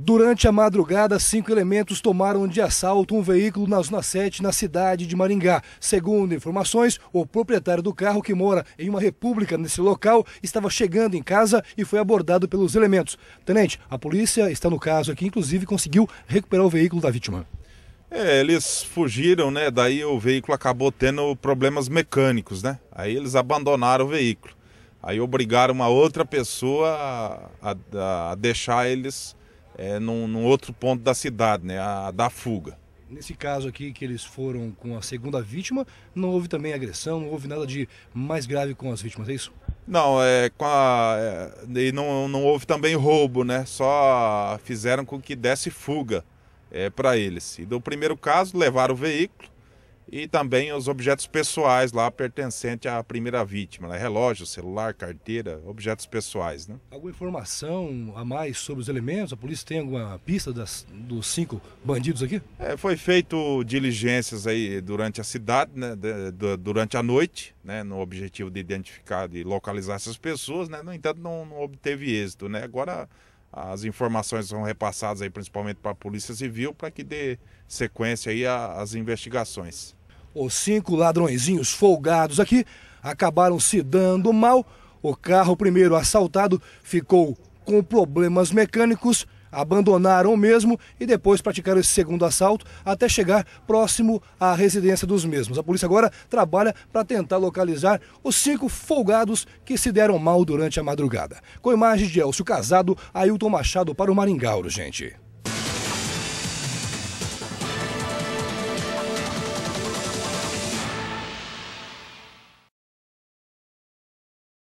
Durante a madrugada, cinco elementos tomaram de assalto um veículo na Zona 7, na cidade de Maringá. Segundo informações, o proprietário do carro, que mora em uma república nesse local, estava chegando em casa e foi abordado pelos elementos. Tenente, a polícia está no caso aqui, inclusive conseguiu recuperar o veículo da vítima. É, eles fugiram, né? Daí o veículo acabou tendo problemas mecânicos, né? Aí eles abandonaram o veículo. Aí obrigaram uma outra pessoa a, a, a deixar eles é, num, num, outro ponto da cidade, né, a da fuga. Nesse caso aqui que eles foram com a segunda vítima, não houve também agressão, não houve nada de mais grave com as vítimas, é isso? Não, é, com a, é, e não, não houve também roubo, né? Só fizeram com que desse fuga é, para eles. E do primeiro caso, levaram o veículo, e também os objetos pessoais lá pertencentes à primeira vítima, né? relógio, celular, carteira, objetos pessoais. Né? Alguma informação a mais sobre os elementos? A polícia tem alguma pista das, dos cinco bandidos aqui? É, foi feito diligências aí durante a cidade, né? De, de, durante a noite, né? no objetivo de identificar e localizar essas pessoas, né? no entanto não, não obteve êxito. Né? Agora as informações são repassadas aí principalmente para a Polícia Civil para que dê sequência aí às investigações. Os cinco ladrõezinhos folgados aqui acabaram se dando mal. O carro, primeiro assaltado, ficou com problemas mecânicos, abandonaram o mesmo e depois praticaram esse segundo assalto até chegar próximo à residência dos mesmos. A polícia agora trabalha para tentar localizar os cinco folgados que se deram mal durante a madrugada. Com imagens de Elcio Casado, Ailton Machado para o Maringauro, gente.